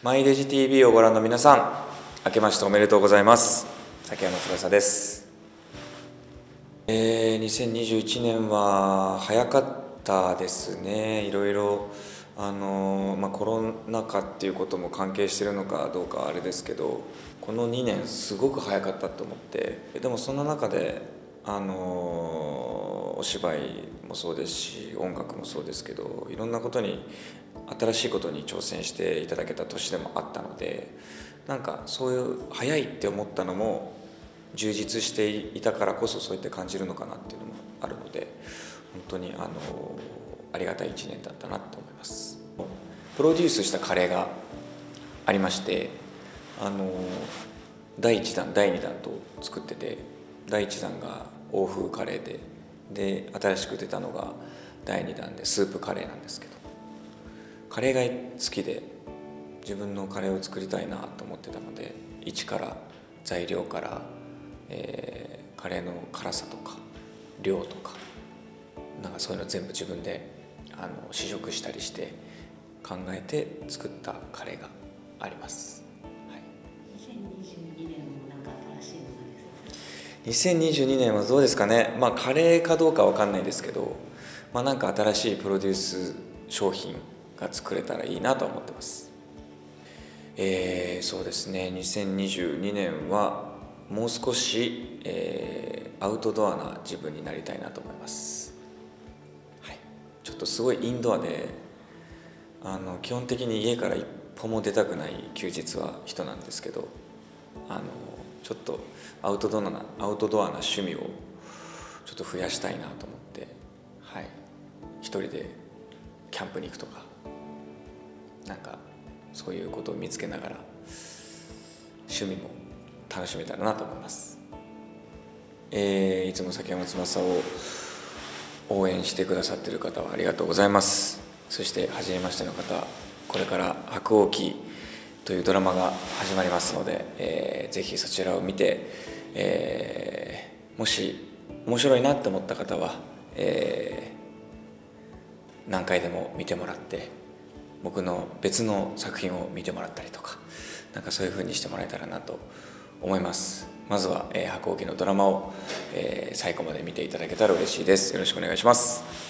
マイデジ TV をご覧の皆さん明けましておめでとうございます。崎山翼です。えー、2021年は早かったですね。いろいろあのまあ、コロナ禍っていうことも関係してるのかどうかあれですけどこの2年すごく早かったと思ってでもそんな中であのお芝居もそうですし音楽もそうですけどいろんなことに新しいことに挑戦していただけた年でもあったのでなんかそういう早いって思ったのも充実していたからこそそうやって感じるのかなっていうのもあるので本当にあのありがたい1年だったなと思います。プロデュースしたカレーがありましてあの第1弾第2弾と作ってて第1弾が欧風カレーでで新しく出たのが第2弾でスープカレーなんですけどカレーが好きで自分のカレーを作りたいなと思ってたので一から材料から、えー、カレーの辛さとか量とかなんかそういうの全部自分であの試食したりして考えて作ったカレーがあります。2022年はどうですかね、まあ、カレーかどうか分かんないですけど、まあ、なんか新しいプロデュース商品が作れたらいいなと思ってます。えー、そうですね。2022年はもう少し、えー、アウトドアな自分になりたいなと思います、はい、ちょっとすごいインドアであの基本的に家から一歩も出たくない休日は人なんですけどあのちょっとアウトドアなアウトドアな趣味をちょっと増やしたいなと思ってはい。一人でキャンプに行くとか。なんかそういうことを見つけながら趣味も楽しめたらなと思います、えー、いつも崎山翼を応援してくださってる方はありがとうございます。そして初めましての方これから白鸚記というドラマが始まりますので、えー、ぜひそちらを見て、えー、もし面白いなって思った方は、えー、何回でも見てもらって僕の別の作品を見てもらったりとかなんかそういう風にしてもらえたらなと思います。まずは、えー、箱置のドラマを、えー、最後まで見ていただけたら嬉しいです。よろしくお願いします。